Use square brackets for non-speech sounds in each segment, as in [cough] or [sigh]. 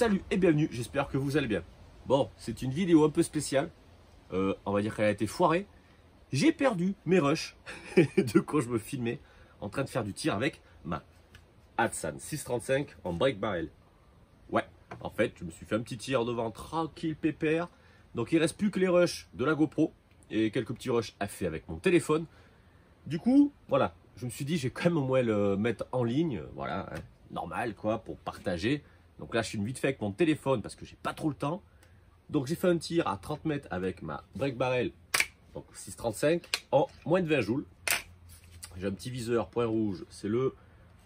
Salut et bienvenue, j'espère que vous allez bien. Bon, c'est une vidéo un peu spéciale. Euh, on va dire qu'elle a été foirée. J'ai perdu mes rushs [laughs] de quand je me filmais en train de faire du tir avec ma Hatsan 635 en break barrel. Ouais, en fait, je me suis fait un petit tir devant tranquille pépère. Donc il reste plus que les rushs de la GoPro et quelques petits rushs à faire avec mon téléphone. Du coup, voilà, je me suis dit, j'ai quand même au moins le mettre en ligne, voilà, hein, normal quoi, pour partager. Donc là, je suis une vite fait avec mon téléphone parce que j'ai pas trop le temps. Donc j'ai fait un tir à 30 mètres avec ma break barrel, donc 635, en moins de 20 joules. J'ai un petit viseur point rouge, c'est le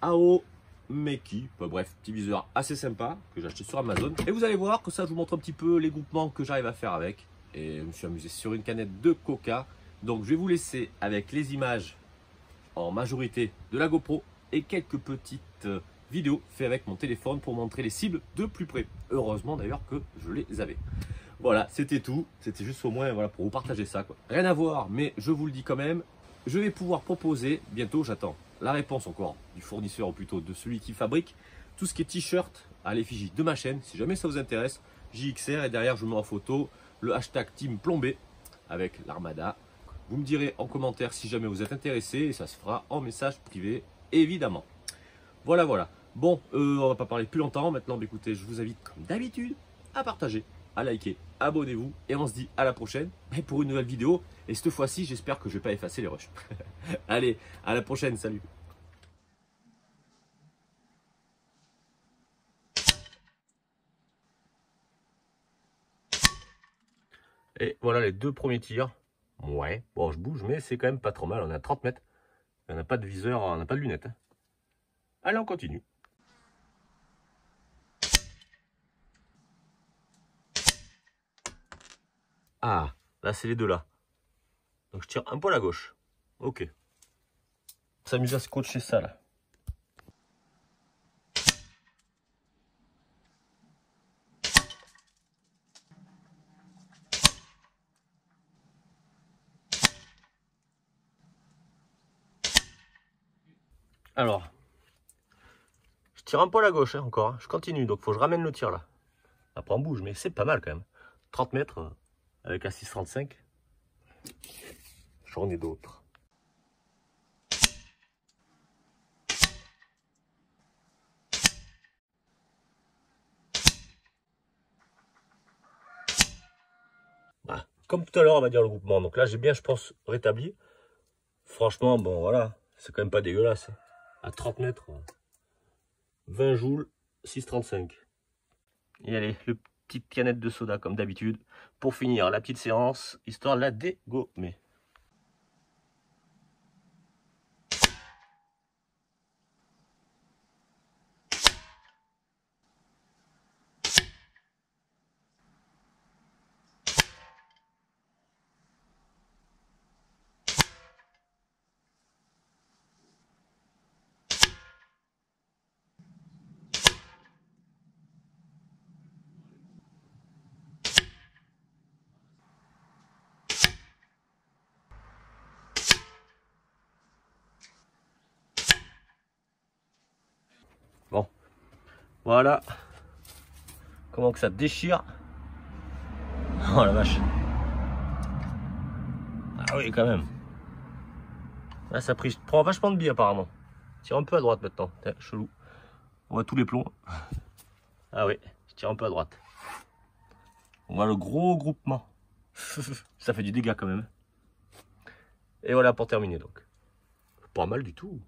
AO Meki. bref, petit viseur assez sympa que j'ai acheté sur Amazon. Et vous allez voir que ça, vous montre un petit peu les groupements que j'arrive à faire avec. Et je me suis amusé sur une canette de Coca. Donc je vais vous laisser avec les images en majorité de la GoPro et quelques petites euh, vidéo fait avec mon téléphone pour montrer les cibles de plus près. Heureusement d'ailleurs que je les avais. Voilà, c'était tout. C'était juste au moins voilà, pour vous partager ça. Quoi. Rien à voir, mais je vous le dis quand même, je vais pouvoir proposer, bientôt j'attends la réponse encore du fournisseur ou plutôt de celui qui fabrique, tout ce qui est t-shirt à l'effigie de ma chaîne. Si jamais ça vous intéresse, JXR et derrière je mets en photo le hashtag Team Plombé avec l'armada. Vous me direz en commentaire si jamais vous êtes intéressé et ça se fera en message privé évidemment. Voilà, voilà. Bon, euh, on va pas parler plus longtemps. Maintenant, bah, écoutez, je vous invite comme d'habitude à partager, à liker, abonnez-vous et on se dit à la prochaine pour une nouvelle vidéo. Et cette fois-ci, j'espère que je vais pas effacer les rushs. [laughs] Allez, à la prochaine, salut. Et voilà les deux premiers tirs. Ouais, bon, je bouge, mais c'est quand même pas trop mal. On est à 30 mètres. On n'a pas de viseur, on n'a pas de lunettes. Hein. Allez, on continue. Ah, là, c'est les deux là. Donc, je tire un peu à gauche. Ok. S'amuser à scotcher ça là. Alors, tire un peu à gauche hein, encore. Hein. Je continue, donc faut que je ramène le tir là. Après on bouge, mais c'est pas mal quand même. 30 mètres euh, avec la 635. J'en ai d'autres. Bah, comme tout à l'heure, on va dire le groupement. Donc là, j'ai bien, je pense, rétabli. Franchement, bon, voilà. C'est quand même pas dégueulasse. À 30 mètres. 20 joules, 6,35. Et allez, le petite canette de soda comme d'habitude pour finir la petite séance, histoire de la dégommer. Bon, voilà comment que ça déchire. Oh la vache. Ah oui, quand même. Là, ça prend vachement de billes apparemment. Tire un peu à droite maintenant. chelou. On voit tous les plombs. Ah oui, je tire un peu à droite. On voit le gros groupement. [laughs] ça fait du dégât quand même. Et voilà pour terminer donc. Pas mal du tout.